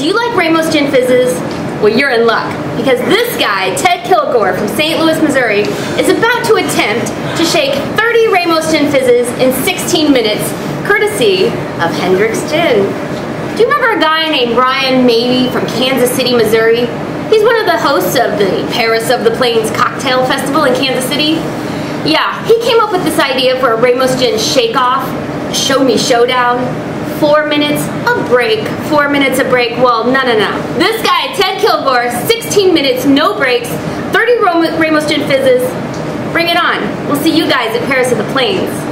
Do you like Ramos Gin Fizzes? Well, you're in luck because this guy, Ted Kilgore from St. Louis, Missouri, is about to attempt to shake 30 Ramos Gin Fizzes in 16 minutes, courtesy of Hendrick's Gin. Do you remember a guy named Brian Maybee from Kansas City, Missouri? He's one of the hosts of the Paris of the Plains Cocktail Festival in Kansas City. Yeah, he came up with this idea for a Ramos Gin shake-off, show me showdown, four minutes a break, four minutes a break. Well, no, no, no. This guy, Ted Kilgore, 16 minutes, no breaks, 30 Ramos Gin Fizzes. Bring it on. We'll see you guys at Paris of the Plains.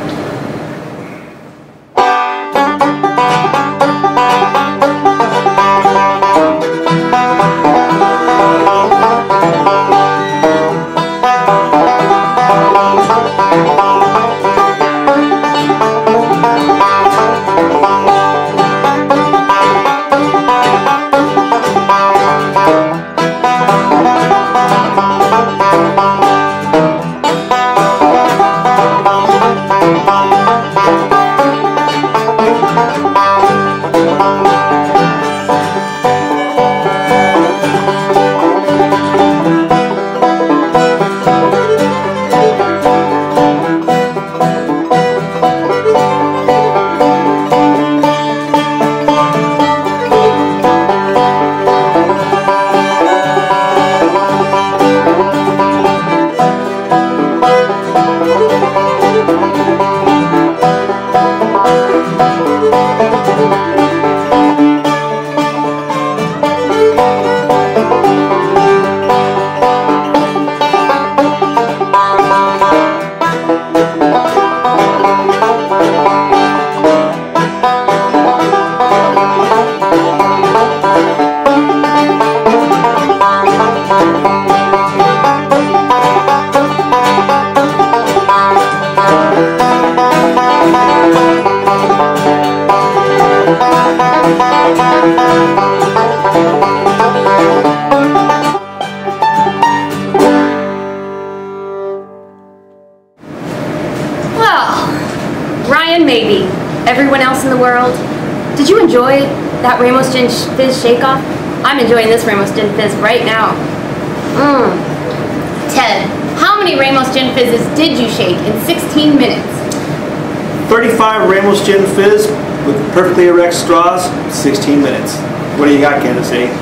Ryan Maybee, everyone else in the world, did you enjoy that Ramos Gin Fizz shake-off? I'm enjoying this Ramos Gin Fizz right now. Mmm. Ted, how many Ramos Gin Fizzes did you shake in 16 minutes? 35 Ramos Gin Fizz with perfectly erect straws, 16 minutes. What do you got, Kansas City?